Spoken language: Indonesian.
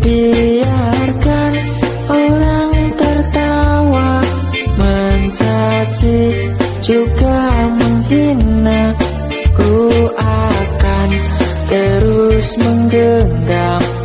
Biarkan orang tertawa Mencaci juga menghina. Ku akan terus menggenggam